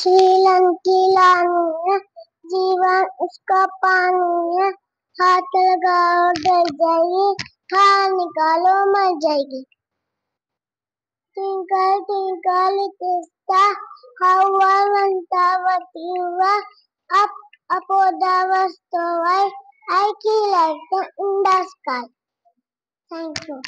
छीलन की लानी है जीवन उसका पानी है हाथ लगाओ डर जाएगी हाथ निकालो मर जाएगी Twinkle, twinkle, little star, how I wonder what you are. Up above the vast white, I key like the in the sky. Thank you.